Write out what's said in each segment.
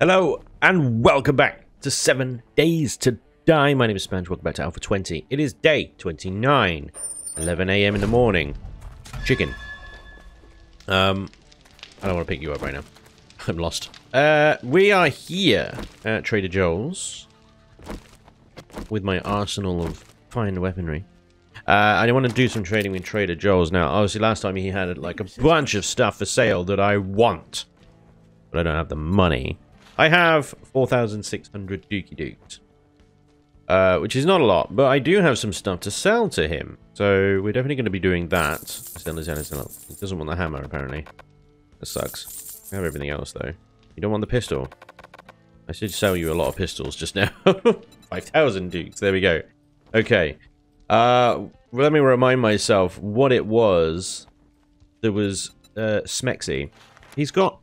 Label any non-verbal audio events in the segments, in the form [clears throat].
Hello and welcome back to 7 Days to Die. My name is Spanj. Welcome back to Alpha 20. It is day 29, 11 a.m. in the morning. Chicken. Um, I don't want to pick you up right now. [laughs] I'm lost. Uh, we are here at Trader Joel's with my arsenal of fine weaponry. Uh, I want to do some trading with Trader Joel's now. Obviously, last time he had like a bunch of stuff for sale that I want, but I don't have the money. I have 4,600 Dookie Dukes, uh, which is not a lot, but I do have some stuff to sell to him. So we're definitely going to be doing that. He doesn't want the hammer, apparently. That sucks. I have everything else, though. You don't want the pistol? I should sell you a lot of pistols just now. [laughs] 5,000 Dukes. There we go. Okay. Uh, let me remind myself what it was. There was uh, Smexy. He's got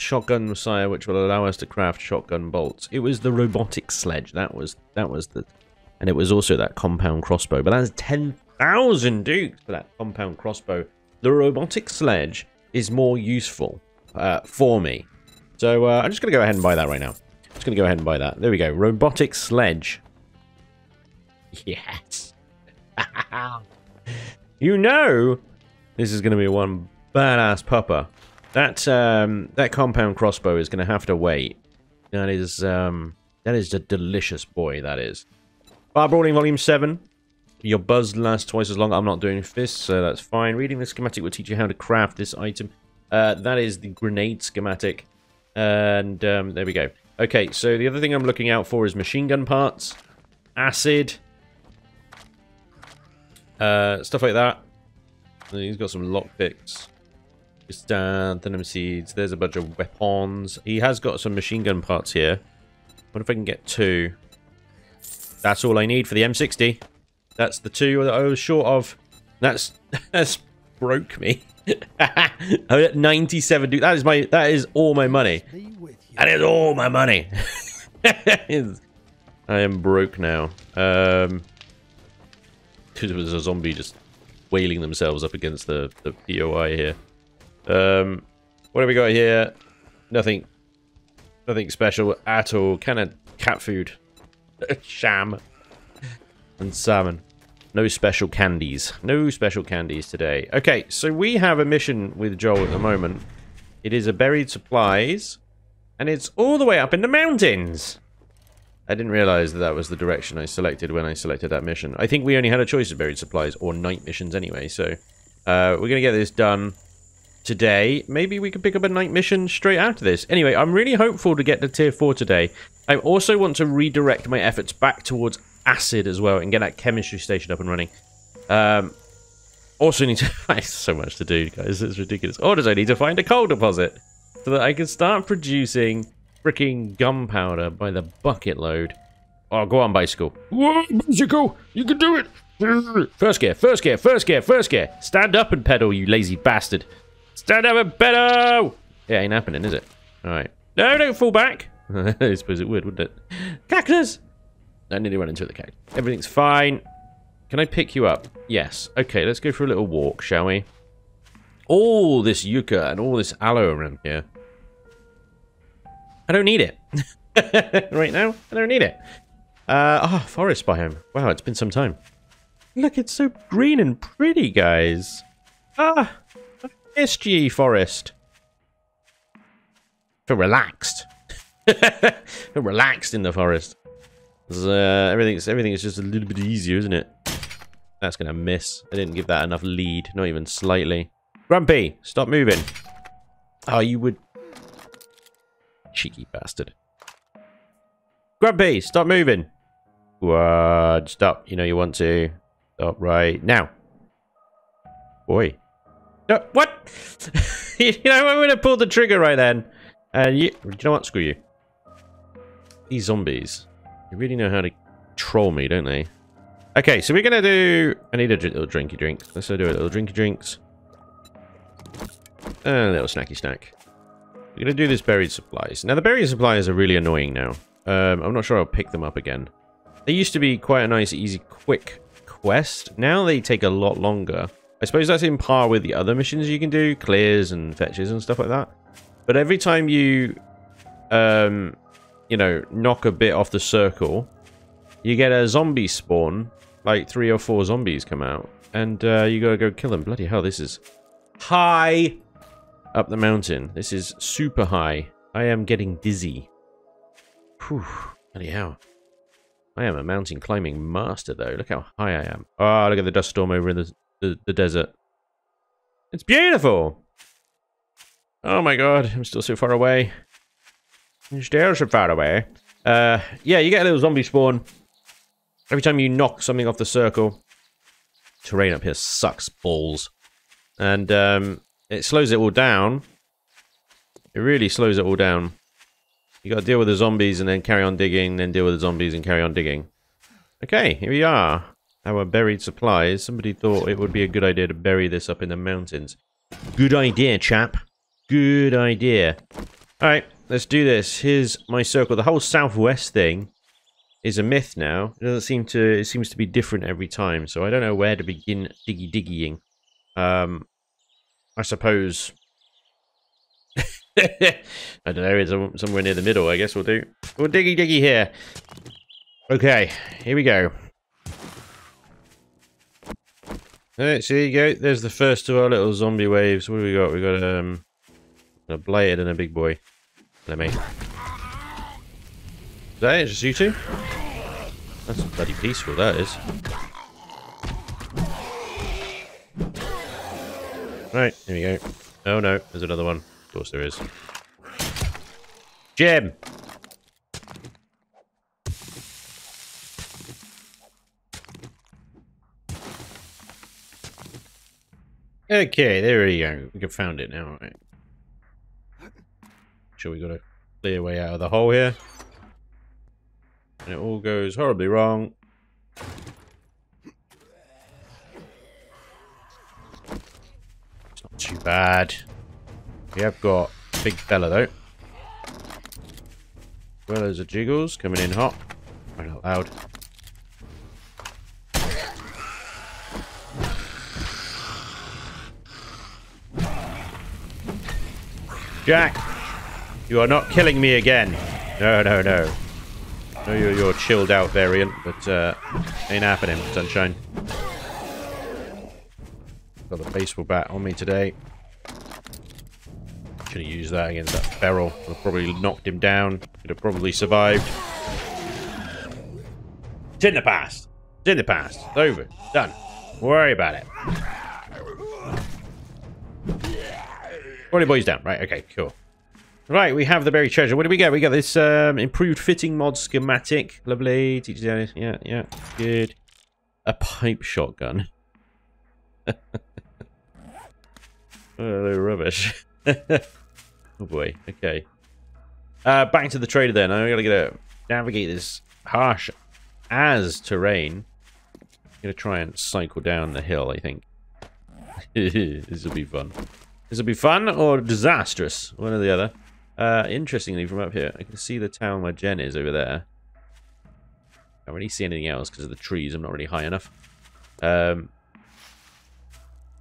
shotgun messiah, which will allow us to craft shotgun bolts. It was the robotic sledge. That was that was the, and it was also that compound crossbow. But that's ten thousand dukes for that compound crossbow. The robotic sledge is more useful uh, for me. So uh, I'm just gonna go ahead and buy that right now. I'm just gonna go ahead and buy that. There we go. Robotic sledge. [laughs] Yes. [laughs] you know, this is going to be one badass pupper. That um, that compound crossbow is going to have to wait. That is um, that is a delicious boy. That is. Bar Brawling Volume Seven. Your buzz lasts twice as long. I'm not doing fists, so that's fine. Reading the schematic will teach you how to craft this item. Uh, that is the grenade schematic. And um, there we go. Okay, so the other thing I'm looking out for is machine gun parts, acid, uh, stuff like that. He's got some lockpicks. Chrysanthemum seeds. There's a bunch of weapons. He has got some machine gun parts here. What if I can get two? That's all I need for the M60. That's the two that I was short of. That's [laughs] that's broke me. [laughs] I'm at 97. Dude, that is my that is all my money. That is all my money. [laughs] I am broke now. Um, because it was a zombie just wailing themselves up against the, the POI here. Um, what have we got here? Nothing, nothing special at all. Kind of cat food, [laughs] sham, and salmon. No special candies. No special candies today. Okay, so we have a mission with Joel at the moment. It is a buried supplies, and it's all the way up in the mountains. I didn't realize that that was the direction I selected when I selected that mission. I think we only had a choice of buried supplies or night missions anyway, so uh, we're going to get this done today. Maybe we could pick up a night mission straight after this. Anyway, I'm really hopeful to get to tier 4 today. I also want to redirect my efforts back towards acid as well and get that chemistry station up and running. Um, also need to [laughs] find so much to do, guys. It's ridiculous. Or does I need to find a coal deposit so that I can start producing freaking gunpowder by the bucket load. Oh, go on, bicycle. Whoa, bicycle! You can do it! First gear, first gear, first gear, first gear. Stand up and pedal, you lazy bastard. Stand up and pedal! It ain't happening, is it? Alright. No, don't fall back. [laughs] I suppose it would, wouldn't it? Cactus! I nearly run into the cactus. Everything's fine. Can I pick you up? Yes. Okay, let's go for a little walk, shall we? All this yucca and all this aloe around here. I don't need it. [laughs] right now, I don't need it. Uh, oh, forest biome. Wow, it's been some time. Look, it's so green and pretty, guys. Ah, SGE forest. Feel relaxed. [laughs] Feel relaxed in the forest. Uh, everything's everything is just a little bit easier, isn't it? That's gonna miss. I didn't give that enough lead, not even slightly. Grumpy, stop moving. Oh, you would Cheeky bastard. Grumpy, stop moving. What? Stop. You know you want to. Stop right now. Boy. No, what? [laughs] you know, I'm going to pull the trigger right then. And you, you know what? Screw you. These zombies. They really know how to troll me, don't they? Okay, so we're to do... I need a little drinky drink. Let's do a little drinky drinks. And a little snacky snack. We're to do this buried supplies. Now, the buried supplies are really annoying now. Um, I'm not sure I'll pick them up again. They used to be quite a nice, easy, quick quest. Now they take a lot longer. I suppose that's in par with the other missions you can do, clears and fetches and stuff like that. But every time you um, you know, knock a bit off the circle, you get a zombie spawn, like three or four zombies come out, and uh, you gotta go kill them. Bloody hell, this is high up the mountain. This is super high. I am getting dizzy. Whew, bloody hell. I am a mountain climbing master, though. Look how high I am. Oh, look at the dust storm over in the, the, the desert. It's beautiful! Oh my god, I'm still so far away. I'm still so far away. Uh, yeah, you get a little zombie spawn. Every time you knock something off the circle. Terrain up here sucks balls. And um, it slows it all down. It really slows it all down. You got to deal with the zombies and then carry on digging, then deal with the zombies and carry on digging. Okay, here we are. Our buried supplies. Somebody thought it would be a good idea to bury this up in the mountains. Good idea, chap. Good idea. Alright, let's do this. Here's my circle. The whole southwest thing is a myth now. It doesn't seem to it seems to be different every time, so I don't know where to begin diggy diggying. Um I suppose [laughs] I don't know, it's somewhere near the middle, I guess we'll do. We'll diggy diggy here. Okay, here we go. Alright, so you go. There's the first of our little zombie waves. What do we got? We got um a blighted and a big boy. Let me. Is that it? Just you two? That's bloody peaceful, that is. Right, here we go. Oh no, there's another one. Of course there is. Jim! Okay, there we go. We found it now, right? Sure we got a clear way out of the hole here. And it all goes horribly wrong. It's not too bad. We have got big fella though. Well as a jiggles coming in hot. Right loud. Jack, you are not killing me again. No, no, no. No, you're your chilled out variant, but uh, ain't happening, sunshine. Got the baseball bat on me today. Should have used that against that feral. Would have probably knocked him down. Could have probably survived. It's in the past. It's in the past. It's over. Done. Worry about it. 20 boys down. Right, okay, cool. Right, we have the buried treasure. What do we get? We got this um, improved fitting mod schematic. Lovely. Yeah, yeah. Good. A pipe shotgun. [laughs] oh, rubbish. [laughs] oh boy. Okay. Uh, back to the trader then. I'm gonna get to navigate this harsh as terrain. I'm gonna try and cycle down the hill. I think [laughs] this will be fun. This will be fun or disastrous, one or the other. Uh, interestingly, from up here, I can see the town where Jen is over there. I don't really see anything else because of the trees. I'm not really high enough. Um,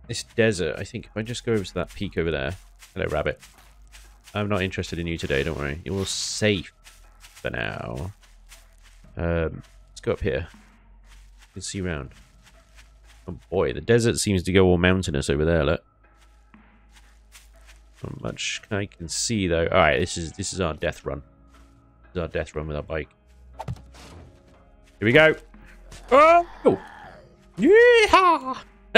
this desert, I think if I just go over to that peak over there. Hello, rabbit. I'm not interested in you today, don't worry. You're safe for now. Um, let's go up here. You can see around. Oh boy, the desert seems to go all mountainous over there, look. Not much I can see though. All right, this is this is our death run. This is our death run with our bike. Here we go. Oh! Yeehaw! [laughs]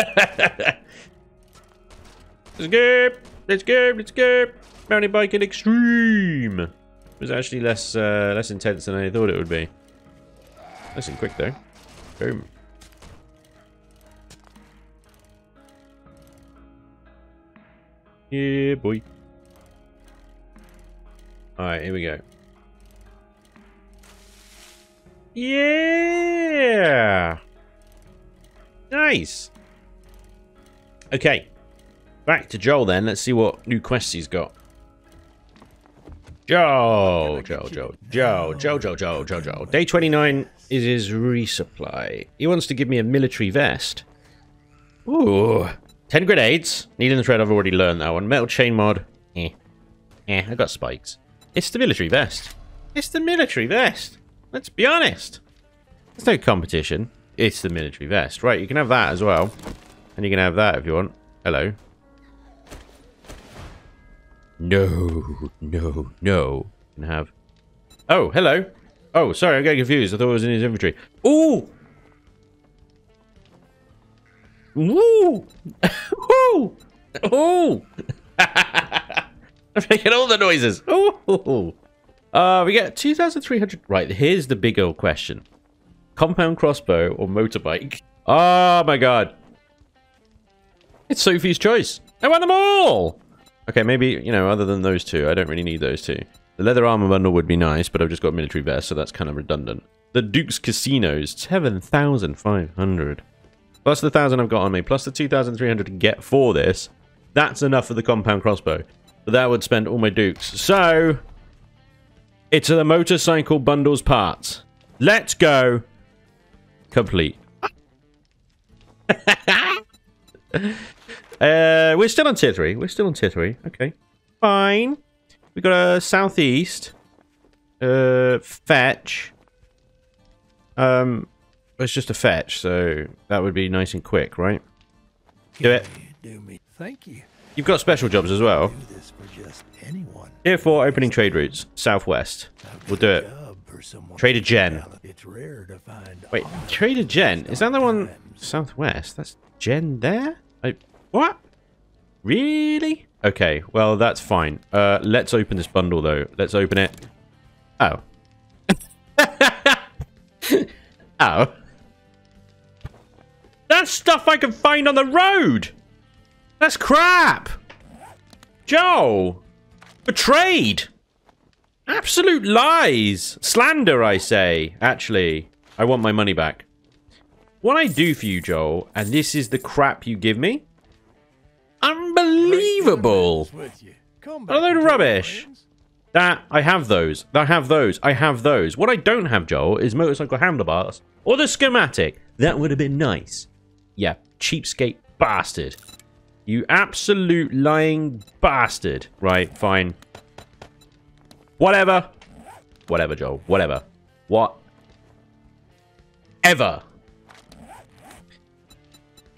let's go! Let's go! Let's go! Mountain biking extreme. It was actually less uh, less intense than I thought it would be. Nice and quick though. Boom. Yeah, boy. Alright, here we go. Yeah! Nice! Okay. Back to Joel then. Let's see what new quests he's got. Joel! Joel, Joel, Joel, Joel, Joel, Joel, Joel, Joel. Day 29 is his resupply. He wants to give me a military vest. Ooh. 10 grenades. Needling the thread, I've already learned that one. Metal chain mod. Eh. Eh, I got spikes. It's the military vest. It's the military vest. Let's be honest. There's no competition. It's the military vest. Right, you can have that as well. And you can have that if you want. Hello. No, no, no. You can have... Oh, hello. Oh, sorry, I'm getting confused. I thought it was in his inventory. Ooh! Woo! [laughs] Woo! Ooh! I'm [laughs] making all the noises. Ooh! Uh, we get 2,300. Right, here's the big old question. Compound crossbow or motorbike? Oh my god. It's Sophie's choice. I want them all! Okay, maybe, you know, other than those two, I don't really need those two. The leather armor bundle would be nice, but I've just got military vest, so that's kind of redundant. The Duke's Casinos, 7,500. Plus the 1,000 I've got on me, plus the 2,300 to get for this. That's enough for the compound crossbow. But that would spend all my Dukes. So, it's a motorcycle bundles parts. Let's go. Complete. [laughs] Uh, we're still on tier three. We're still on tier three. Okay, fine. We got a southeast. Uh, fetch. Um, it's just a fetch, so that would be nice and quick, right? Do it. Do me. Thank you. You've got special jobs as well. This for just anyone. Tier four opening trade routes, southwest. We'll do it. Trader Jen. It's rare to find. Wait, Trader Jen. Is that the one southwest? That's Jen there? I, what? Really? Okay, well, that's fine. Uh, let's open this bundle, though. Let's open it. Oh. [laughs] oh. That's stuff I can find on the road! That's crap! Joe! Betrayed! Absolute lies! Slander, I say. Actually, I want my money back. What I do for you, Joel, and this is the crap you give me? Unbelievable! A load of rubbish. That, I have those. I have those. I have those. What I don't have, Joel, is motorcycle handlebars or the schematic. That would have been nice. Yeah, cheapskate bastard. You absolute lying bastard. Right, fine. Whatever. Whatever, Joel. Whatever. What? Ever. [sighs]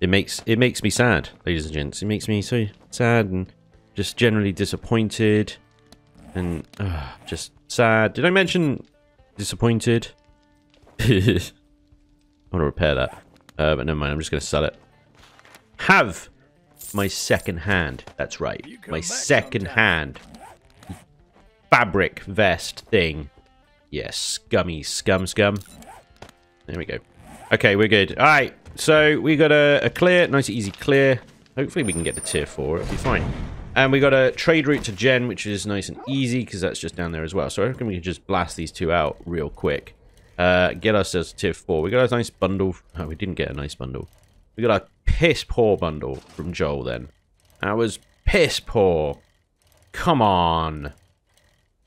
it makes it makes me sad, ladies and gents. It makes me so sad and just generally disappointed and uh, just sad. Did I mention disappointed? [laughs] I want to repair that, uh, but never mind. I'm just going to sell it. Have my second hand. That's right, my second hand fabric vest thing. Yes, scummy scum scum. There we go. Okay, we're good. All right, so we got a, a clear, nice easy clear. Hopefully we can get the tier four. It'll be fine. And we got a trade route to Jen, which is nice and easy because that's just down there as well. So I reckon we can just blast these two out real quick. Uh, get ourselves a tier four. We got a nice bundle. Oh, we didn't get a nice bundle. We got a piss poor bundle from Joel then. That was piss poor. Come on.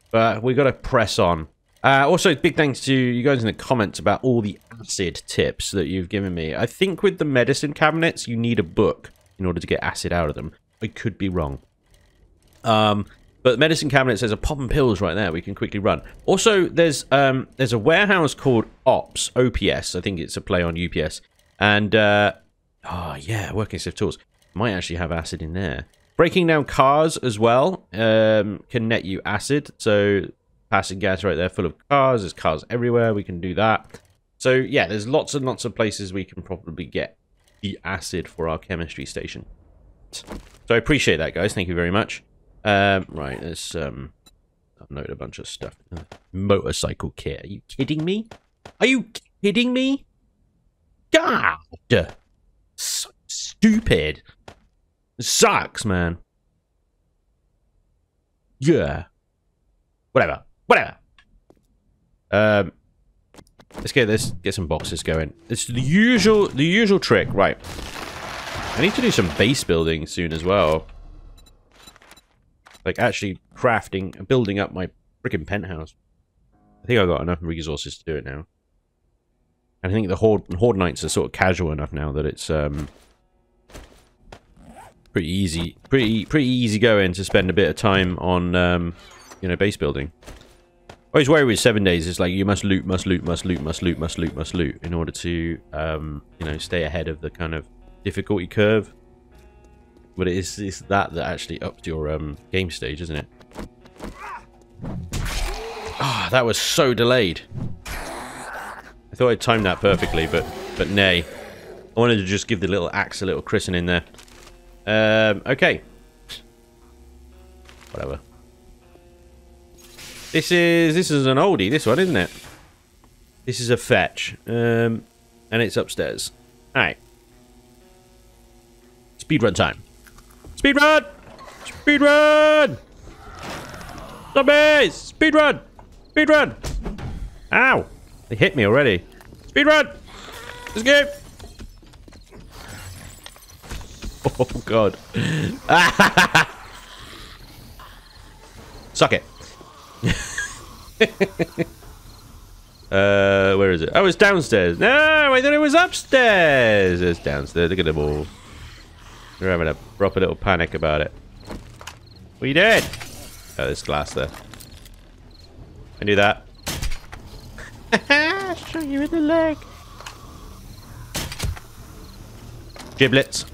But we got to press on. Uh, also, big thanks to you guys in the comments about all the acid tips that you've given me. I think with the medicine cabinets, you need a book in order to get acid out of them. I could be wrong. Um, but the medicine cabinets, there's a pop and pills right there. We can quickly run. Also, there's um, there's a warehouse called Ops OPS. I think it's a play on UPS. And uh, oh yeah, working stiff tools might actually have acid in there. Breaking down cars as well um, can net you acid. So Pass-n-Gas right there, full of cars. There's cars everywhere. We can do that. So yeah, there's lots and lots of places we can probably get the acid for our chemistry station. So I appreciate that, guys. Thank you very much. Um, right, let's um, upload a bunch of stuff. Uh, motorcycle kit. Are you kidding me? Are you kidding me? God, so stupid. It sucks, man. Yeah. Whatever. Whatever. Um, let's get this. Get some boxes going. It's the usual. The usual trick, right? I need to do some base building soon as well. Like actually crafting, building up my freaking penthouse. I think I've got enough resources to do it now. And I think the horde horde nights are sort of casual enough now that it's um pretty easy, pretty pretty easy going to spend a bit of time on, um, you know, base building. Always worry with seven days. It's like you must loot, must loot, must loot, must loot, must loot, must loot in order to, um, you know, stay ahead of the kind of difficulty curve. But it is it's that that actually upped your um, game stage, isn't it? Ah, that was so delayed. I thought I'd timed that perfectly, but but nay. I wanted to just give the little axe a little christening there. Um, okay. Whatever. This is this is an oldie. This one, isn't it? This is a fetch, um, and it's upstairs. All right. Speedrun time. Speedrun! Speedrun! Zombies! Speedrun! Speedrun! Ow! They hit me already. Speedrun! Let's [laughs] go! Oh god. [laughs] Suck it. [laughs] uh, where is it? Oh, it's downstairs. No, I thought it was upstairs. It's downstairs. Look at them all. They're having a proper little panic about it. What are you doing? Oh, there's glass there. I knew that. [laughs] Show you in the leg. Giblets.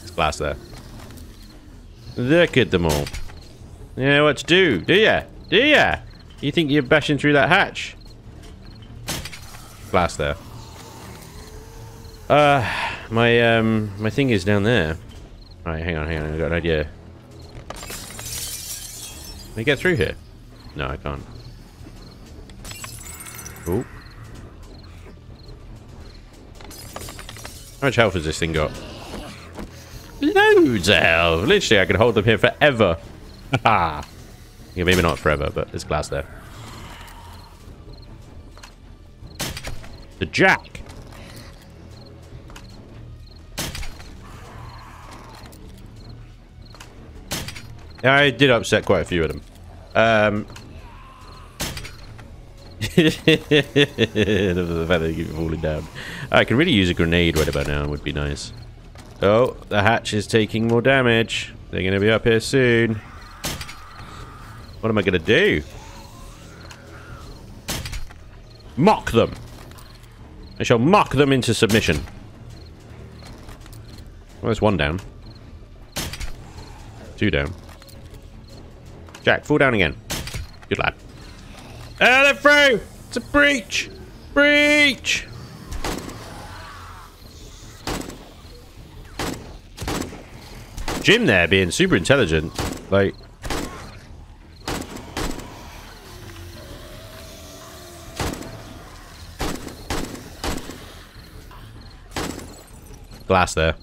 There's glass there. Look at them all. You know what to do, do ya? Do ya? You think you're bashing through that hatch? Glass there. Uh, my, um, my thing is down there. Alright, hang on, hang on, I got an idea. Can I get through here? No, I can't. Oh. How much health has this thing got? Loads of health! Literally, I could hold them here forever. [laughs] Yeah, maybe not forever, but there's glass there. The jack! I did upset quite a few of them. Um, [laughs] the fact that keep falling down. I can really use a grenade right about now. Would be nice. Oh, the hatch is taking more damage. They're going to be up here soon. What am I going to do? Mock them. I shall mock them into submission. Well, there's one down. Two down. Jack, fall down again. Good lad. Ah, they're through! It's a breach! Breach! Jim there being super intelligent. Like... Glass there.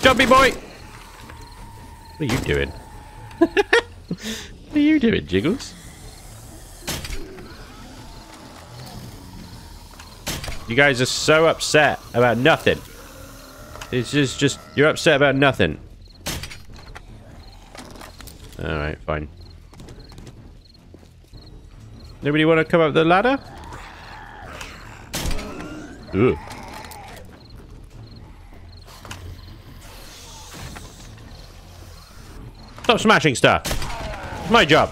Jumpy boy! What are you doing? what are you doing, Jiggles? You guys are so upset about nothing. It's just, just, you're upset about nothing. Alright, fine. Nobody want to come up the ladder? Ugh. Stop smashing stuff. It's my job.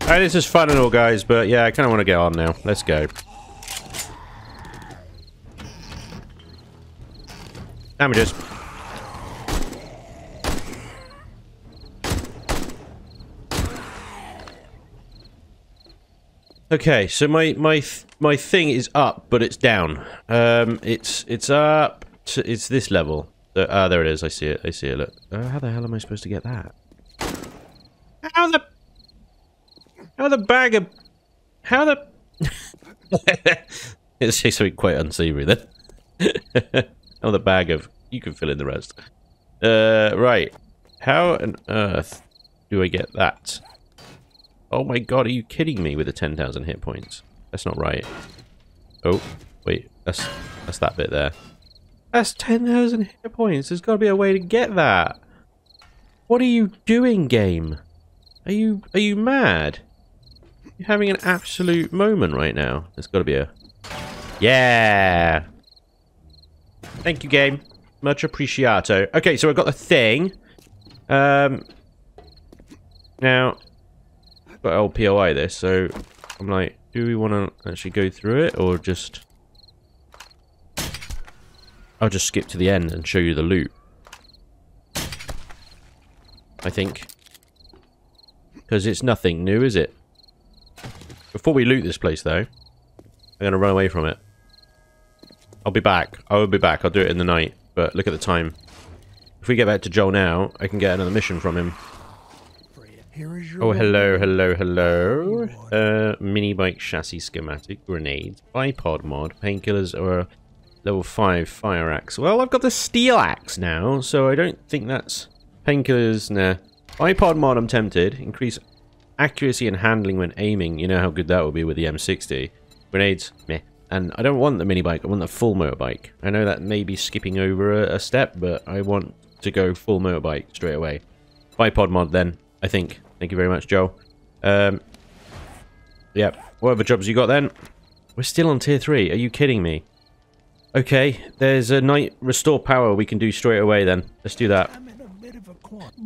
Alright, this is fun and all, guys, but yeah, I kind of want to get on now. Let's go. Damages. Okay, so my my my thing is up, but it's down. Um, it's it's up. To, it's this level. Ah, uh, there it is. I see it. I see it. Look. Uh, how the hell am I supposed to get that? How the how the bag of how the [laughs] it's something quite unsavory then. [laughs] how the bag of you can fill in the rest. Uh, right. How on earth do I get that? Oh my god, are you kidding me with the 10,000 hit points? That's not right. Oh, Wait, that's that's that bit there. That's 10,000 hit points. There's got to be a way to get that. What are you doing, game? Are you are you mad? You're having an absolute moment right now. There's got to be a... Yeah! Thank you, game. Much appreciato. Okay, so I've got the thing. Um, now, got LPOI this, so I'm like, do we want to actually go through it, or just... I'll just skip to the end and show you the loot. I think. Because it's nothing new, is it? Before we loot this place, though, I'm going to run away from it. I'll be back. I will be back. I'll do it in the night. But look at the time. If we get back to Joel now, I can get another mission from him. Here is your Oh, hello, hello, hello. Uh, mini bike chassis schematic, grenades, bipod mod, painkillers, or level 5 fire axe. Well, I've got the steel axe now, so I don't think that's painkillers. Nah. Bipod mod, I'm tempted. Increase accuracy and handling when aiming. You know how good that would be with the M60. Grenades, meh. And I don't want the mini bike, I want the full motorbike. I know that may be skipping over a, a step, but I want to go full motorbike straight away. Bipod mod then, I think. Thank you very much, Joe. Um, yeah, what other jobs you got then? We're still on tier 3, are you kidding me? Okay, there's a night restore power we can do straight away then. Let's do that.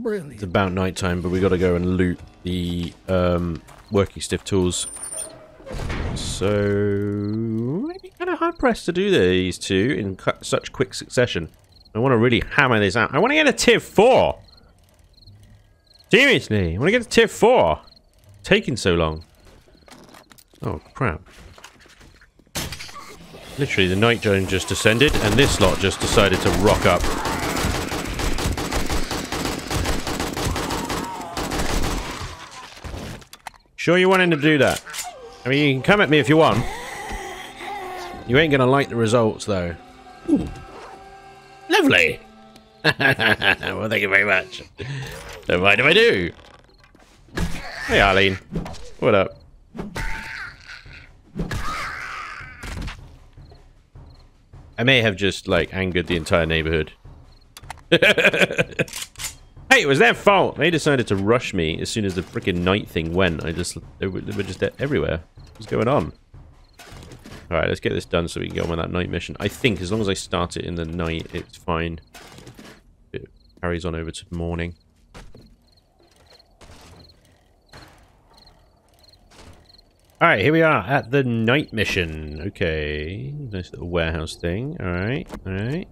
It's about night time, but we got to go and loot the um, working stiff tools. So, I'd kind of hard pressed to do these two in such quick succession. I want to really hammer this out. I want to get a tier 4! Seriously, I want to get to tier 4! Taking so long. Oh, crap. Literally, the night drone just descended, and this lot just decided to rock up. Sure you wanted to do that? I mean, you can come at me if you want. You ain't gonna like the results, though. Ooh. Lovely! [laughs] well, thank you very much. Don't mind if I do. Hey, Arlene. What up? I may have just, like, angered the entire neighborhood. [laughs] Hey, it was their fault. They decided to rush me as soon as the freaking night thing went. I just they were, they were just everywhere. What's going on? All right, let's get this done so we can go on with that night mission. I think as long as I start it in the night, it's fine. It carries on over to the morning. All right, here we are at the night mission. Okay, nice little warehouse thing. All right, all right.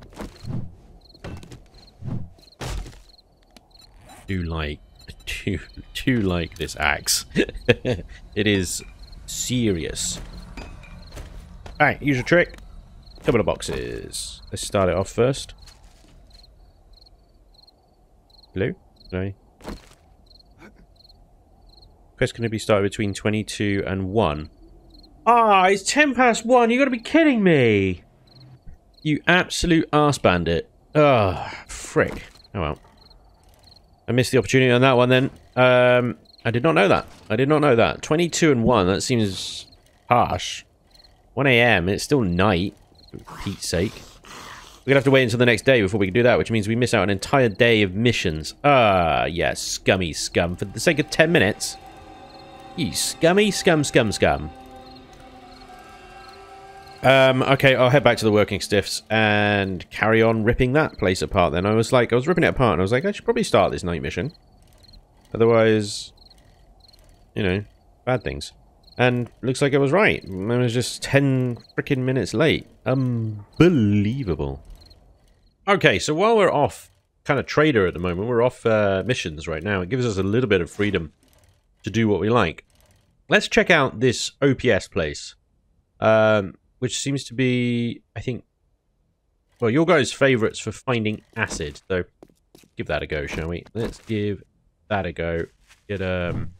do like [laughs] do do like this axe. [laughs] it is serious. Alright, use your trick. Couple of boxes. Let's start it off first. Blue? Hello? Quest can be started between 22 and 1. Ah, it's 10 past 1. You gotta be kidding me! You absolute arse bandit. Ah, frick. Oh well. I missed the opportunity on that one then. Um, I did not know that. I did not know that. 22 and 1, that seems harsh. 1 a.m., it's still night, for Pete's sake. We're going to have to wait until the next day before we can do that, which means we miss out an entire day of missions. Ah, yeah, scummy scum. For the sake of 10 minutes. You scummy scum scum scum. Um, okay, I'll head back to the working stiffs and carry on ripping that place apart then. I was like, I was ripping it apart and I was like, I should probably start this night mission. Otherwise, you know, bad things. And looks like I was right. I was just 10 freaking minutes late. Unbelievable. Okay, so while we're off kind of trader at the moment, we're off uh, missions right now. It gives us a little bit of freedom to do what we like. Let's check out this OPS place. Um, which seems to be, I think, well, your guys' favourites for finding acid. So give that a go, shall we? Let's give that a go. Get um,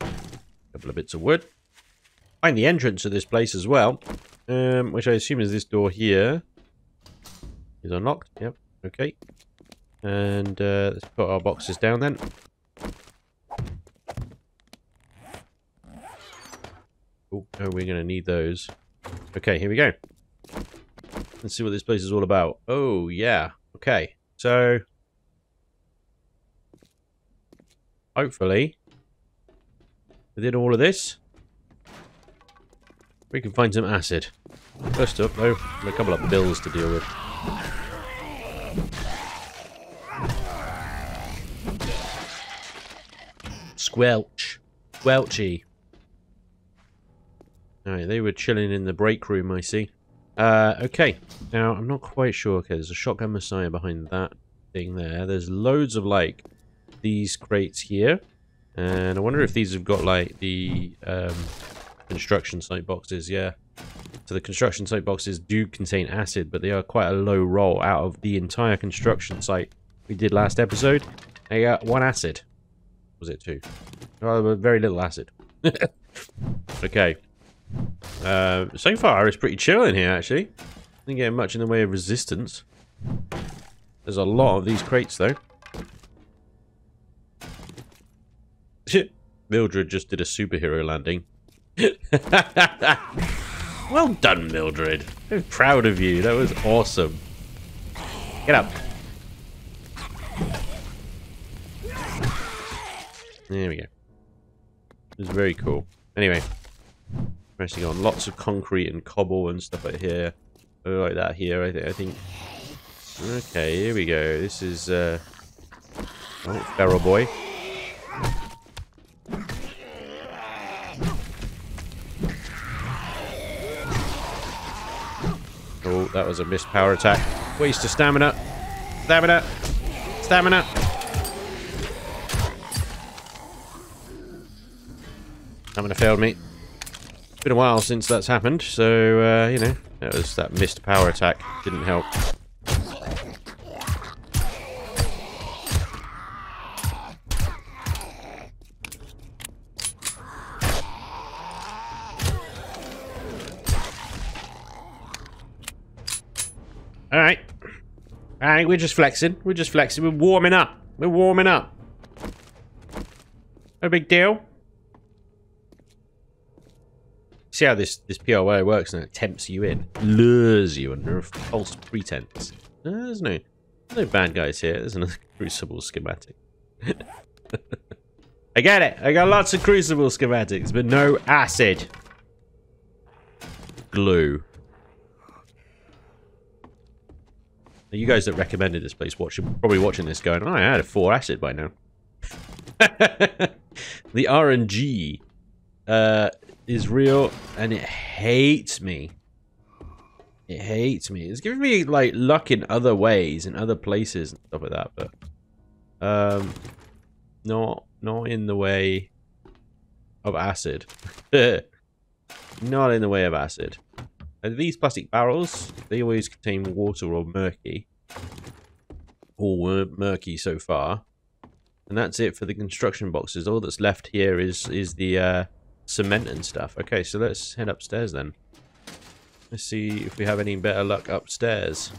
a couple of bits of wood. Find the entrance to this place as well, um, which I assume is this door here. Is unlocked. Yep. Okay. And uh, let's put our boxes down then. Oh, we're going to need those. Okay, here we go. Let's see what this place is all about. Oh, yeah. Okay, so... Hopefully, within all of this, we can find some acid. First up, though, a couple of bills to deal with. Squelch. Squelchy. Alright, they were chilling in the break room, I see. Uh, okay. Now, I'm not quite sure. Okay, there's a Shotgun Messiah behind that thing there. There's loads of, like, these crates here. And I wonder if these have got, like, the um, construction site boxes. Yeah. So the construction site boxes do contain acid, but they are quite a low roll out of the entire construction site we did last episode. They got one acid. Was it two? Oh, very little acid. [laughs] okay. Uh, so far, it's pretty chill in here, actually. Didn't get much in the way of resistance. There's a lot of these crates, though. Mildred just did a superhero landing. [laughs] well done, Mildred. I'm proud of you. That was awesome. Get up. There we go. It was very cool. Anyway, pressing on lots of concrete and cobble and stuff like here, oh, like that here. I think. I think. Okay, here we go. This is uh, oh, feral boy. Oh, that was a missed power attack. Waste of stamina. Stamina. Stamina. Stamina failed me. Been a while since that's happened, so, uh, you know, that was that missed power attack. Didn't help. Alright. Alright, we're just flexing. We're just flexing. We're warming up. We're warming up. No big deal. See how this, this POA works and it tempts you in. Lures you under a false pretense. No, there's no, no bad guys here. There's another [laughs] Crucible schematic. [laughs] I get it. I got lots of Crucible schematics, but no acid. Glue. You guys that recommended this place watch probably watching this going, oh, I had a 4 acid by now. [laughs] the RNG uh, is real and it hates me. It hates me. It's giving me like luck in other ways, in other places and stuff like that, but um, not not in the way of acid. [laughs] not in the way of acid. And these plastic barrels, they always contain water or murky. All murky so far. And that's it for the construction boxes. All that's left here is is the uh, cement and stuff. Okay, so let's head upstairs then. Let's see if we have any better luck upstairs.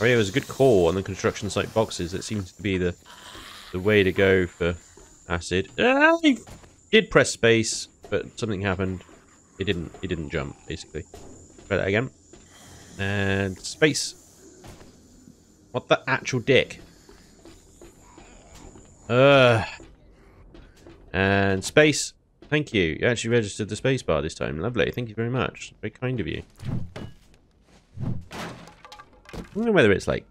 Oh yeah, it was a good call on the construction site boxes. It seems to be the the way to go for acid. Ah, I did press space, but something happened. It didn't. It didn't jump, basically. Try that again. And space. What the actual dick? Uh. And space. Thank you. You actually registered the spacebar this time. Lovely. Thank you very much. Very kind of you. I know whether it's like...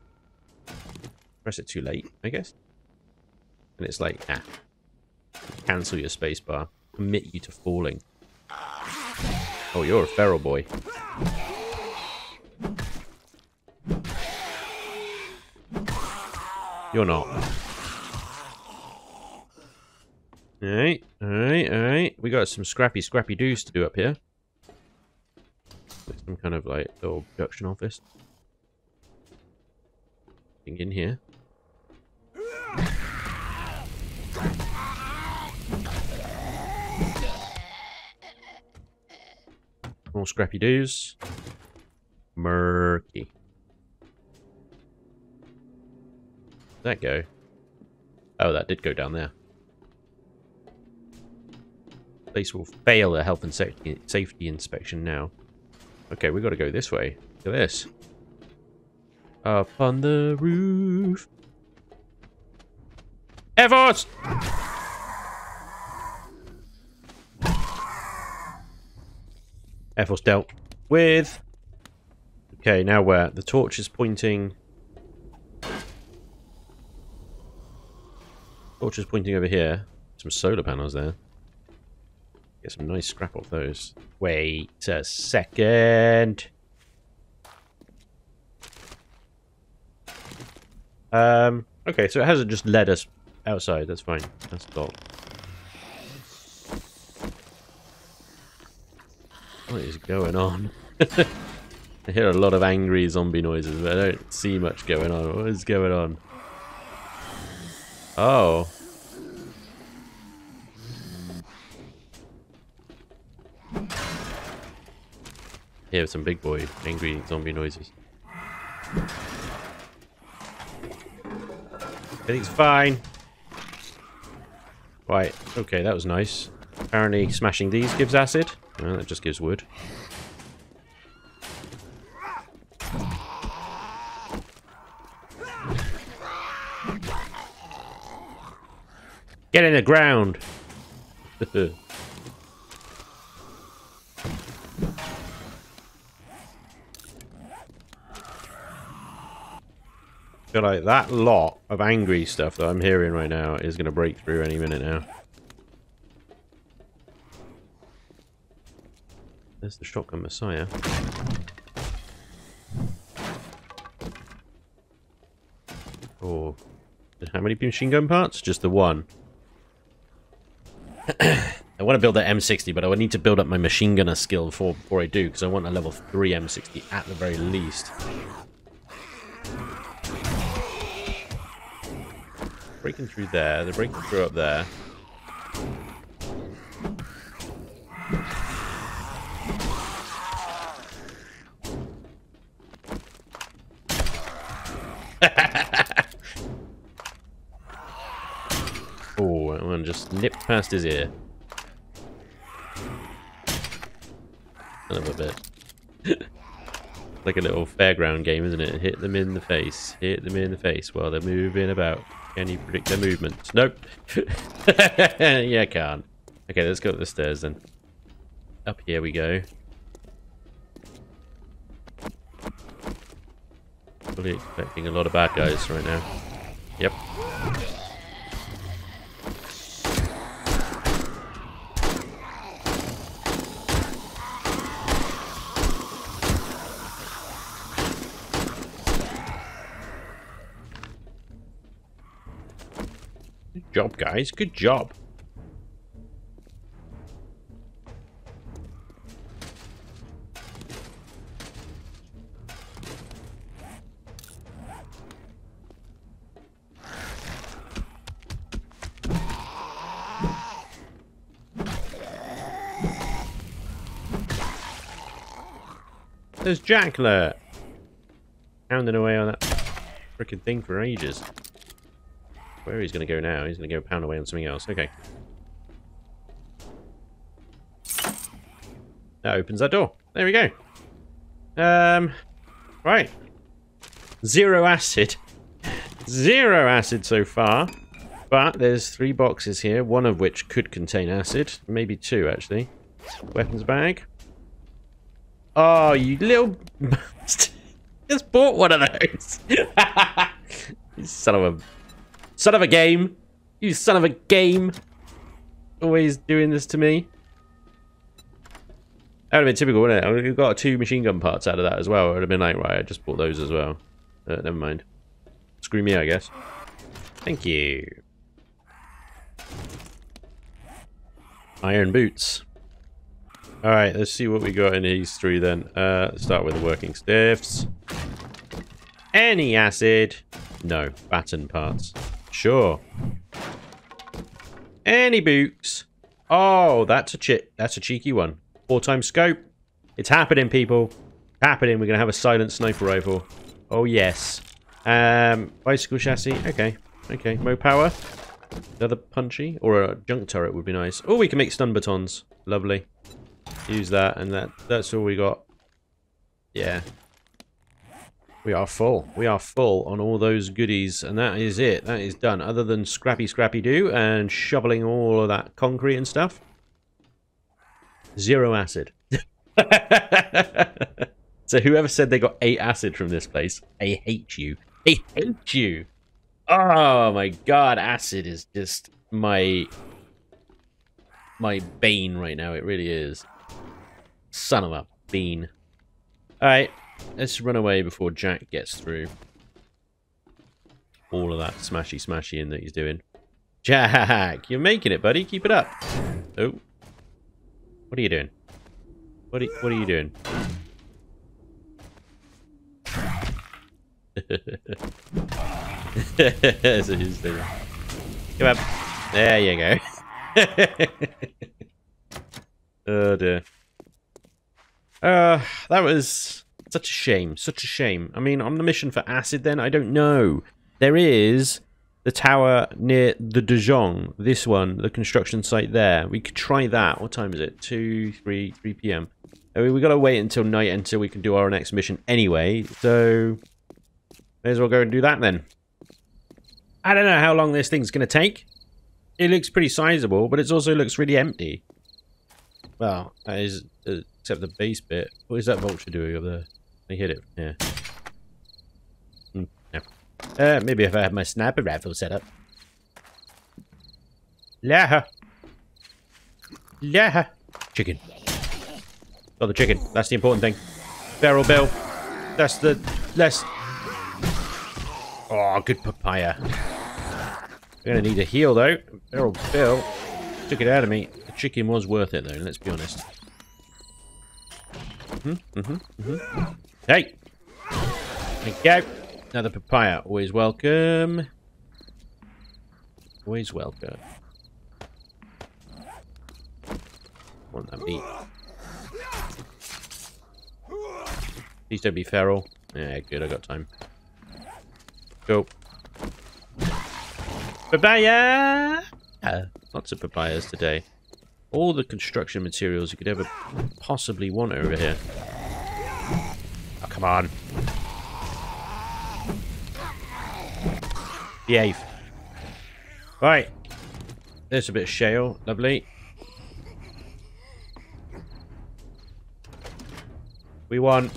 Press it too late, I guess. And it's like, ah. Cancel your spacebar. Commit you to falling. Oh, you're a feral boy. You're not. Alright, alright, alright. We got some scrappy, scrappy doos to do up here. Some kind of like little production office. Thing in here. More scrappy doos. Murky. that go? Oh, that did go down there. Place will fail a health and safety, safety inspection now. Okay, we got to go this way. Look at this. Up on the roof. Air Force dealt with. Okay, now where? The torch is pointing... Torch is pointing over here. Some solar panels there. Get some nice scrap off those. Wait a second. Um, okay, so it hasn't just led us outside. That's fine. That's dog. What is going on? [laughs] I hear a lot of angry zombie noises, but I don't see much going on. What is going on? Oh. Hear some big boy angry zombie noises. Everything's fine. Right, okay, that was nice. Apparently smashing these gives acid. Well, that just gives wood. Get in the ground! [laughs] like that lot of angry stuff that I'm hearing right now is going to break through any minute now. There's the shotgun messiah. Oh, how many machine gun parts? Just the one. [coughs] I want to build that M60, but I would need to build up my machine gunner skill before, before I do, because I want a level 3 M60 at the very least. Breaking through there, they're breaking through up there. [laughs] oh, that one just nipped past his ear. A little bit. Like a little fairground game, isn't it? Hit them in the face. Hit them in the face while they're moving about. Can you predict their movements? Nope. [laughs] yeah, can't. Okay, let's go up the stairs then. Up here we go. Fully expecting a lot of bad guys right now. Yep. Job, guys. Good job. There's Jackler. Pounding away on that freaking thing for ages. Where he's going to go now? He's going to go pound away on something else. Okay. That opens that door. There we go. Um, right. Zero acid. Zero acid so far. But there's three boxes here, one of which could contain acid. Maybe two, actually. Weapons bag. Oh, you little... [laughs] Just bought one of those. [laughs] son of a Son of a game. You son of a game. Always doing this to me. That would have been typical, wouldn't it? I we got two machine gun parts out of that as well. It would have been like, right, I just bought those as well. Uh, never mind. Screw me, I guess. Thank you. Iron boots. Alright, let's see what we got in these three then. Uh, let's start with the working stiffs. Any acid. No, baton parts. Sure. Any boots. Oh, that's a chit. That's a cheeky one. Four times scope. It's happening, people. Happening. We're gonna have a silent sniper rifle. Oh yes. Um, bicycle chassis. Okay. Okay. Mo power. Another punchy or a junk turret would be nice. Oh, we can make stun batons. Lovely. Use that, and that. That's all we got. Yeah. We are full. We are full on all those goodies, and that is it. That is done. Other than scrappy, scrappy do and shoveling all of that concrete and stuff, zero acid. [laughs] so whoever said they got eight acid from this place, I hate you. I hate you. Oh my god, acid is just my my bane right now. It really is. Son of a bean. Alright, let's run away before Jack gets through all of that smashy smashy in that he's doing. Jack, you're making it, buddy. Keep it up. Oh. What are you doing? What are, what are you doing? [laughs] doing. Come up. There you go. [laughs] oh dear. Uh, that was such a shame. Such a shame. I mean, on the mission for acid, then I don't know. There is the tower near the De Jong. This one, the construction site there. We could try that. What time is it? Two, three, three p.m. I mean, we gotta wait until night until we can do our next mission anyway. So, may as well go and do that then. I don't know how long this thing's gonna take. It looks pretty sizable, but it also looks really empty. Well, that is uh, except the base bit. What is that vulture doing up there? I hit it. Yeah. Mm. Uh, maybe if I had my sniper rifle set up. Yeah. Yeah. Chicken. Oh, the chicken. That's the important thing. Barrel Bill. That's the less. Oh, good papaya. We're gonna need a heal though. Barrel Bill took it out of me. The chicken was worth it though. Let's be honest. Mm hmm mm hmm mm hmm Hey. There you go. Another papaya. Always welcome. Always welcome. Want that meat. Please don't be feral. Yeah, good, I got time. Go. Papaya! Uh, lots of papayas today. All the construction materials you could ever possibly want over here. Oh, come on. Behave. Right. There's a bit of shale. Lovely. We want,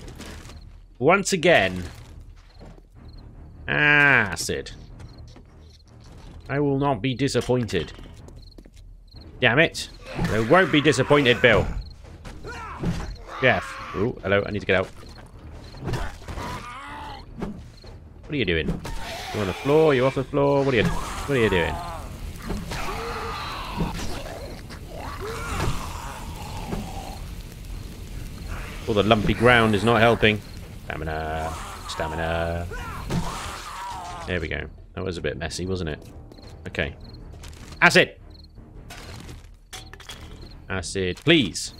once again, ah, acid. I will not be disappointed. Damn it. I won't be disappointed, Bill. Jeff. Oh, hello. I need to get out. What are you doing? You on the floor? You off the floor? What are you What are you doing? All the lumpy ground is not helping. Stamina. Stamina. There we go. That was a bit messy, wasn't it? Okay. Acid! Acid, please.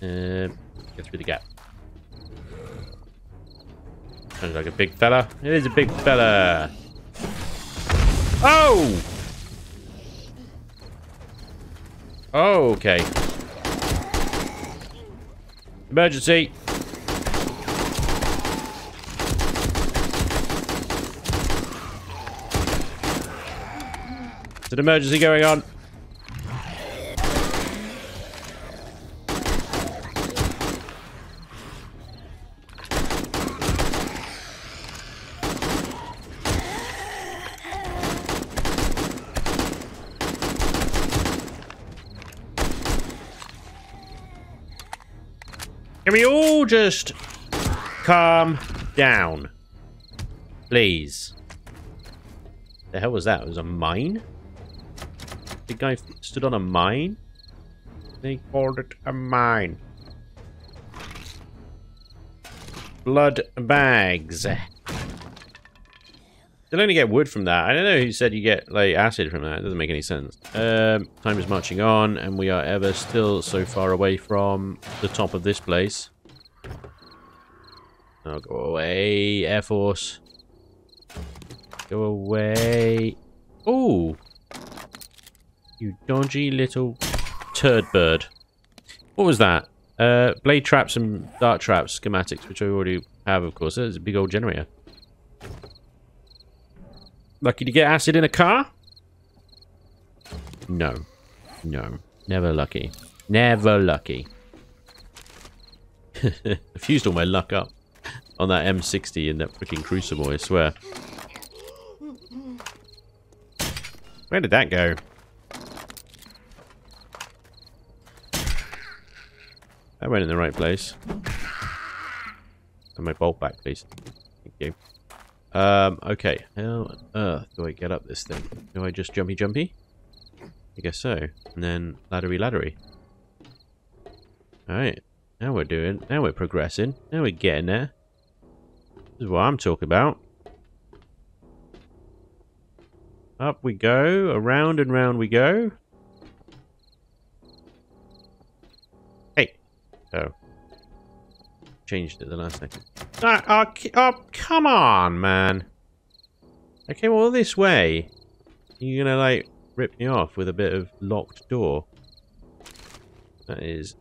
Uh, get through the gap. Sounds like a big fella. It is a big fella. Oh! Oh, okay. Emergency. There's an emergency going on. Can we all just calm down? Please. The hell was that? It was a mine? The guy stood on a mine? They called it a mine. Blood bags. You'll only get wood from that. I don't know who said you get like acid from that. It doesn't make any sense. Um, time is marching on, and we are ever still so far away from the top of this place. Oh, go away, Air Force. Go away. Oh, you dodgy little turd bird. What was that? Uh, blade traps and dart traps schematics, which I already have, of course. There's a big old generator. Lucky to get acid in a car? No. No. Never lucky. Never lucky. I [laughs] fused all my luck up on that M60 in that freaking Crucible, I swear. Where did that go? I went in the right place. And my bolt back, please. Thank you. Um, okay. How on earth do I get up this thing? Do I just jumpy jumpy? I guess so. And then laddery laddery. Alright. Now we're doing. Now we're progressing. Now we're getting there. This is what I'm talking about. Up we go. Around and round we go. Hey. Oh. Changed it the last second. Oh, oh, come on, man. I came all this way. You're gonna, like, rip me off with a bit of locked door. That is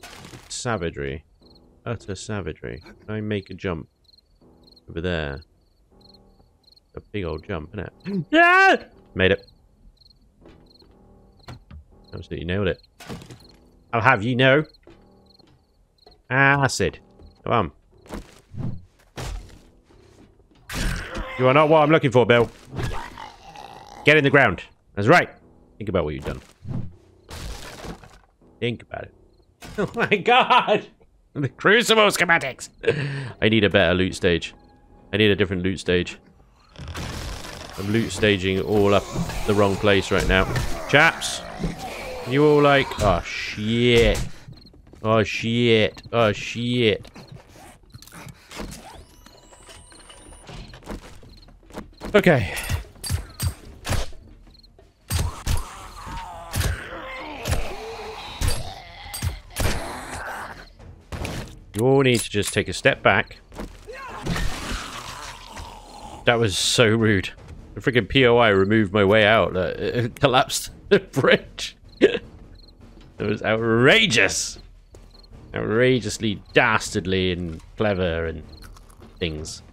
savagery. Utter savagery. Can I make a jump over there? A big old jump, isn't it? [clears throat] yeah! Made it. Absolutely nailed it. I'll have you know. Acid. Come on. You are not what I'm looking for, Bill. Get in the ground. That's right. Think about what you've done. Think about it. [laughs] Oh my god! The Crucible schematics! I need a better loot stage. I need a different loot stage. I'm loot staging all up the wrong place right now. Chaps! You all like... Oh, shit. Oh, shit. Oh, shit. Okay. You all need to just take a step back. That was so rude. The freaking POI removed my way out. [laughs] It collapsed [laughs] the bridge. [laughs] it was outrageous. Outrageously dastardly and clever and things.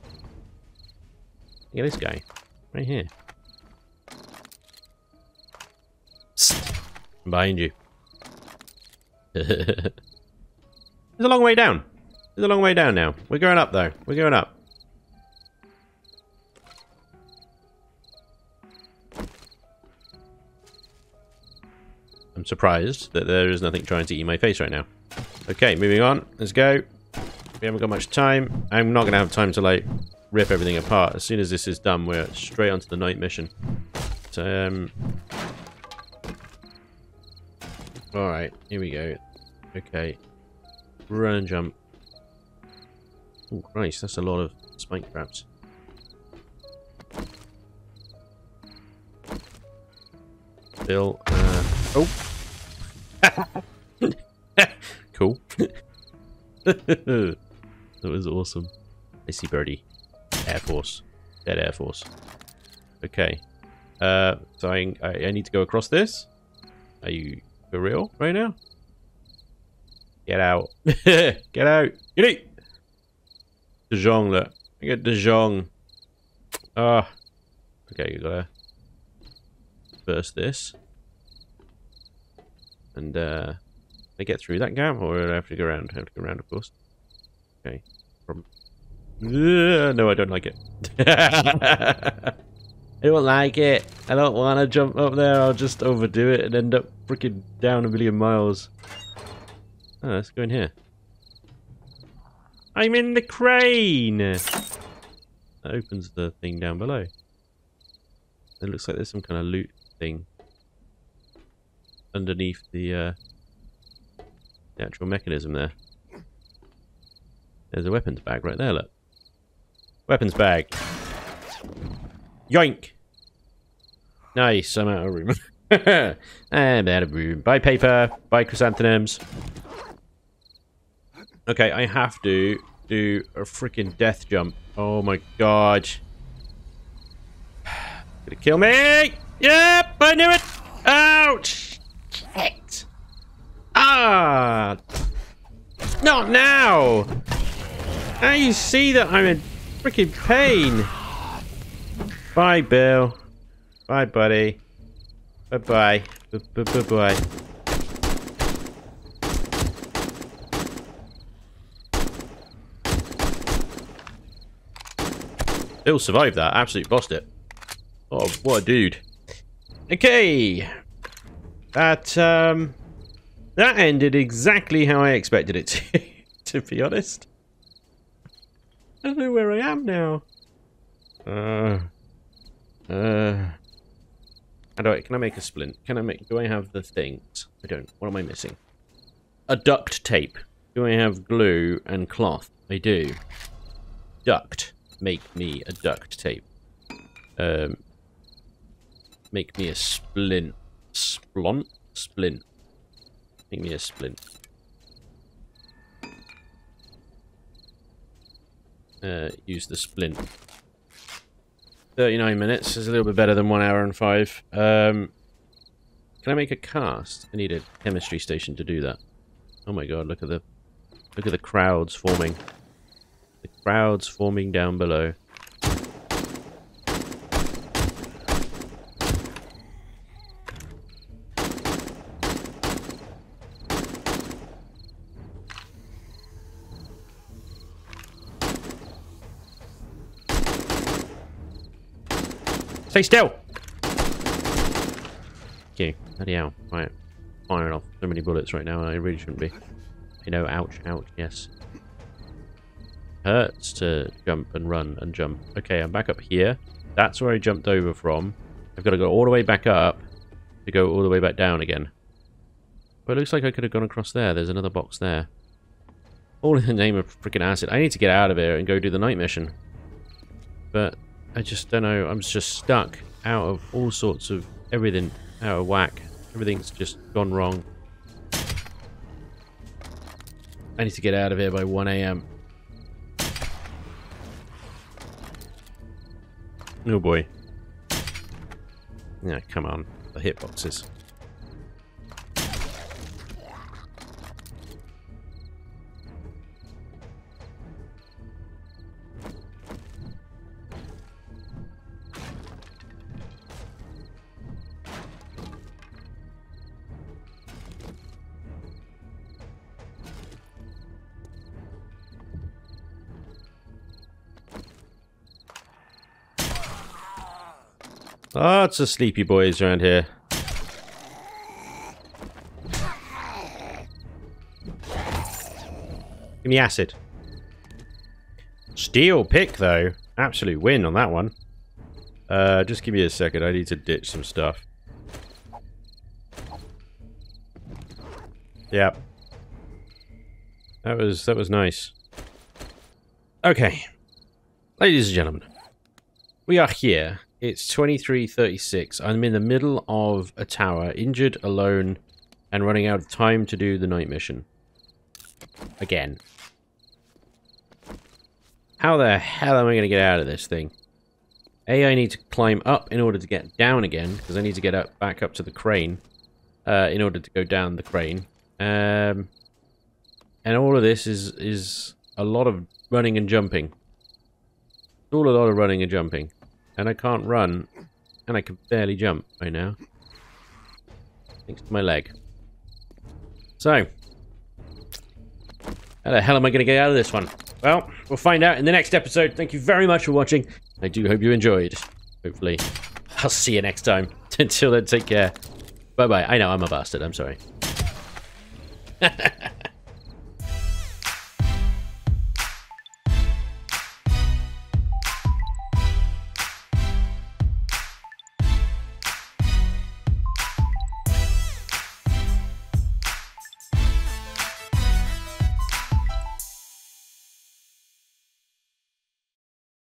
Look at this guy. Right here. Behind you. [laughs] There's a long way down. There's a long way down now. We're going up, though. We're going up. I'm surprised that there is nothing trying to eat my face right now. Okay, moving on. Let's go. We haven't got much time. I'm not going to have time to, like, rip everything apart. As soon as this is done, we're straight onto the night mission. So, um... Alright, here we go. Okay. Run and jump. Oh, Christ, that's a lot of spike traps. Bill, uh... Oh! [laughs] cool. [laughs] that was awesome. I see birdie. Air Force. Dead Air Force. Okay. Uh, so I, I need to go across this? Are you for real right now? Get out. [laughs] Get out. Get it! De Jong, look. I get De Jong. Ah. Okay, you gotta burst this. And, uh, I get through that gap, or I have to go around? I have to go around, of course. Okay. Uh, no, [laughs] I don't like it. I don't like it. I don't want to jump up there. I'll just overdo it and end up freaking down a million miles. Oh, let's go in here. I'm in the crane! That opens the thing down below. It looks like there's some kind of loot thing underneath the, uh, the actual mechanism there. There's a weapons bag right there, look. Weapons bag. Yoink! Nice, I'm out of room. [laughs] I'm out of room. Buy paper, buy chrysanthemums. Okay, I have to do a freaking death jump. Oh my god. [sighs] Gonna kill me! Yep, I knew it! Ouch! Shit! Ah! Not now! Now you see that I'm in freaking pain. Bye, Bill. Bye, buddy. Bye-bye. Bye-bye. Bill survived that. Absolutely bossed it. Oh, what a dude. Okay. That, um... That ended exactly how I expected it to, [laughs] to be honest. I don't know where I am now. Uh... Uh... How do I, can I make a splint? Can I make, do I have the things? I don't. What am I missing? A duct tape. Do I have glue and cloth? I do. Duct. Make me a duct tape. Um, make me a splint. Splont? Splint. Make me a splint. Uh, use the splint. 39 minutes is a little bit better than 1 hour and 5. Um, can I make a cast? I need a chemistry station to do that. Oh my god, look at the look at the crowds forming. The crowds forming down below. Stay still! Okay, bloody hell. Right. Firing off so many bullets right now, and I really shouldn't be. You know, ouch, ouch, yes. Hurts to jump and run and jump. Okay, I'm back up here. That's where I jumped over from. I've got to go all the way back up to go all the way back down again. But it looks like I could have gone across there. There's another box there. All in the name of freaking acid. I need to get out of here and go do the night mission. But I just don't know. I'm just stuck out of all sorts of everything out of whack. Everything's just gone wrong. I need to get out of here by 1 a.m. Oh boy. Yeah, come on. The hitboxes. Lots of sleepy boys around here. Give me acid. Steel pick, though. Absolute win on that one. Uh, just give me a second. I need to ditch some stuff. Yeah. That was that was nice. Okay. Ladies and gentlemen. We are here it's 23.36. I'm in the middle of a tower, injured, alone, and running out of time to do the night mission. Again. How the hell am I going to get out of this thing? A, I need to climb up in order to get down again, because I need to get up back up to the crane uh, in order to go down the crane. Um, and all of this is, is a lot of running and jumping. It's all a lot of running and jumping. And I can't run. And I can barely jump right now. Thanks to my leg. So. How the hell am I going to get out of this one? Well, we'll find out in the next episode. Thank you very much for watching. I do hope you enjoyed. Hopefully. I'll see you next time. [laughs] Until then, take care. Bye-bye. I know, I'm a bastard. I'm sorry. [laughs]